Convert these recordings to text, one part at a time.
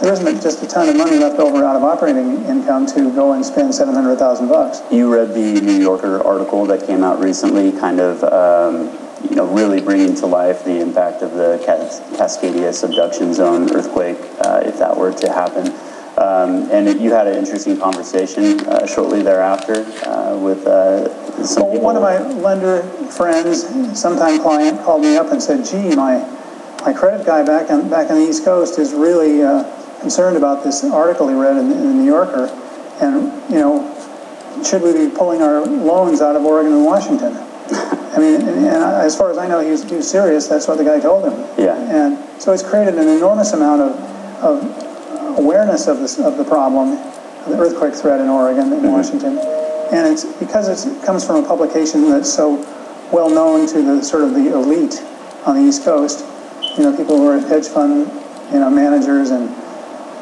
there isn't just a ton of money left over out of operating income to go and spend 700,000 bucks. You read the New Yorker article that came out recently, kind of, um, you know, really bringing to life the impact of the Cas- Cascadia subduction zone earthquake, uh, if that were to happen. Um, and it, you had an interesting conversation uh, shortly thereafter uh, with uh, some Well, people. one of my lender friends, sometime client, called me up and said, gee, my, my credit guy back on, back on the East Coast is really uh, concerned about this article he read in, the- in the New Yorker. And, you know, should we be pulling our loans out of Oregon and Washington? I mean, and, and as far as I know, he was, he was serious. That's what the guy told him. Yeah. And so it's created an enormous amount of, of awareness of this, of the problem, the earthquake threat in Oregon and mm-hmm. Washington. And it's because it's, it comes from a publication that's so well known to the sort of the elite on the East Coast. You know, people who are hedge fund, you know, managers and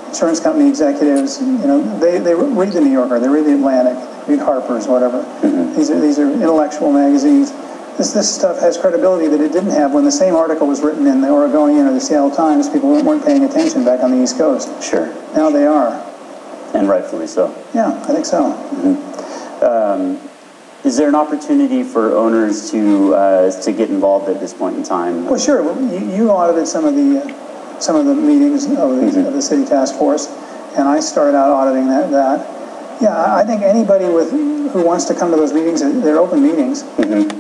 insurance company executives, you know, they, they read the New Yorker, they read the Atlantic, read Harper's, whatever. These are these are intellectual magazines. This this stuff has credibility that it didn't have when the same article was written in the Oregonian or the Seattle Times. People weren't paying attention back on the East Coast. Sure, Now they are. and rightfully so. Yeah, I think so. Is there an opportunity for owners to uh, to get involved at this point in time? Well, sure. Well, you, you audited some of the uh, some of the meetings of the, mm-hmm. of the city task force, and I started out auditing that. That yeah, I think anybody with who wants to come to those meetings, they're open meetings. Mm-hmm.